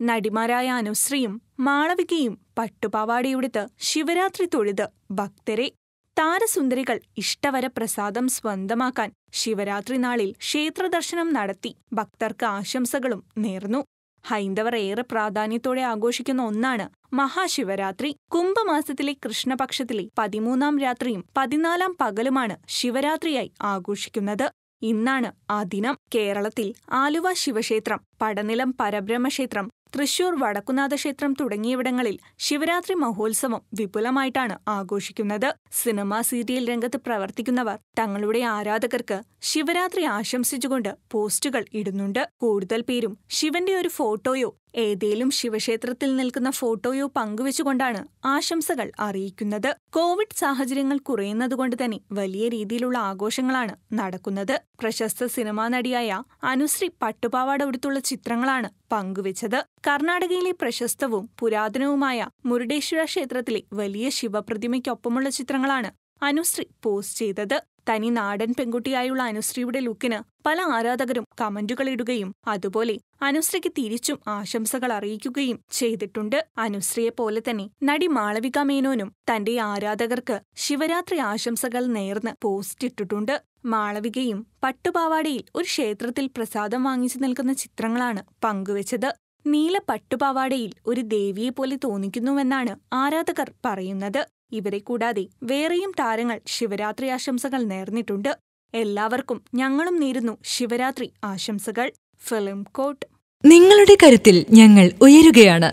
നടിമാരായ അനുശ്രീയും മാളവികയും പട്ടുപാവാടയുടുത്ത് ശിവരാത്രി തൊഴുത് ഭക്തരെ. താരസുന്ദരികൾ ഇഷ്ടവര പ്രസാദം സ്വന്തമാക്കാൻ ശിവരാത്രി നാളിൽ ക്ഷേത്രദർശനം നടത്തി ഭക്തർക്ക് ആശംസകളും നേർന്നു. ഹൈന്ദവർ ഏറെ പ്രാധാന്യത്തോടെ ആഘോഷിക്കുന്ന ഒന്നാണ് മഹാശിവരാത്രി. കുംഭമാസത്തിലെ കൃഷ്ണപക്ഷത്തിലെ പതിമൂന്നാം രാത്രിയും പതിനാലാം പകലുമാണ് ശിവരാത്രിയായി ആഘോഷിക്കുന്നത്. ഇന്നാണ് ആ ദിനം. കേരളത്തിൽ ആലുവ ശിവക്ഷേത്രം പടനിലം പരബ്രഹ്മക്ഷേത്രം തൃശൂർ വടക്കുനാഥ ക്ഷേത്രം തുടങ്ങിയിവിടങ്ങളിൽ ശിവരാത്രി മഹോത്സവം വിപുലമായിട്ടാണ് ആഘോഷിക്കുന്നത്. സിനിമാ സീരിയൽ രംഗത്ത് പ്രവർത്തിക്കുന്നവർ തങ്ങളുടെ ആരാധകർക്ക് ശിവരാത്രി ആശംസിച്ചുകൊണ്ട് പോസ്റ്റുകൾ ഇടുന്നുണ്ട്. കൂടുതൽ പേരും ശിവന്റെ ഒരു ഫോട്ടോയോ ഏതേലും ശിവക്ഷേത്രത്തിൽ നിൽക്കുന്ന ഫോട്ടോയോ പങ്കുവെച്ചുകൊണ്ടാണ് ആശംസകൾ അറിയിക്കുന്നത്. കോവിഡ് സാഹചര്യങ്ങൾ കുറയുന്നതുകൊണ്ട് തന്നെ വലിയ രീതിയിലുള്ള ആഘോഷങ്ങളാണ് നടക്കുന്നത്. പ്രശസ്ത സിനിമാ നടിയായ അനുശ്രീ പട്ടുപാവാട ഉടുത്തുള്ള ചിത്രങ്ങളാണ് പങ്കുവച്ചത്. കർണാടകയിലെ പ്രശസ്തവും പുരാതനവുമായ മുരുടേശ്വര ക്ഷേത്രത്തിലെ വലിയ ശിവപ്രതിമയ്ക്കൊപ്പമുള്ള ചിത്രങ്ങളാണ് അനുശ്രീ പോസ്റ്റ് ചെയ്തത്. തനി നാടൻ പെൺകുട്ടിയായുള്ള അനുശ്രീയുടെ ലുക്കിന് പല ആരാധകരും കമന്റുകൾ ഇടുകയും അതുപോലെ അനുശ്രീക്ക് തിരിച്ചും ആശംസകൾ അറിയിക്കുകയും ചെയ്തിട്ടുണ്ട്. അനുശ്രീയെ പോലെ തന്നെ നടി മാളവിക മേനോനും തന്റെ ആരാധകർക്ക് ശിവരാത്രി ആശംസകൾ നേർന്ന് പോസ്റ്റ് ഇട്ടിട്ടുണ്ട്. മാളവികയും പട്ടുപാവാടയിൽ ഒരു ക്ഷേത്രത്തിൽ പ്രസാദം വാങ്ങിച്ചു നിൽക്കുന്ന ചിത്രങ്ങളാണ് പങ്കുവച്ചത്. നീല പട്ടുപാവാടയിൽ ഒരു ദേവിയെപ്പോലെ തോന്നിക്കുന്നുവെന്നാണ് ആരാധകർ പറയുന്നത്. ഇവരെ കൂടാതെ വേറെയും താരങ്ങൾ ശിവരാത്രി ആശംസകൾ നേർന്നിട്ടുണ്ട്. എല്ലാവർക്കും ഞങ്ങളും നേരുന്നു ശിവരാത്രി ആശംസകൾ. ഫിലിം കോട്ട്. നിങ്ങളുടെ കരുത്തിൽ ഞങ്ങൾ ഉയരുകയാണ്.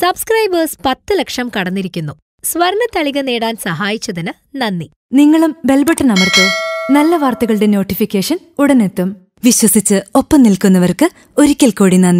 സബ്സ്ക്രൈബേഴ്സ് പത്ത് ലക്ഷം കടന്നിരിക്കുന്നു. സ്വർണ തളിക നേടാൻ സഹായിച്ചതിന് നന്ദി. നിങ്ങളും ബെൽബട്ടൺ അമർത്തോ. നല്ല വാർത്തകളുടെ നോട്ടിഫിക്കേഷൻ ഉടനെത്തും. വിശ്വസിച്ച് ഒപ്പം നിൽക്കുന്നവർക്ക് ഒരിക്കൽ കൂടി നന്ദി.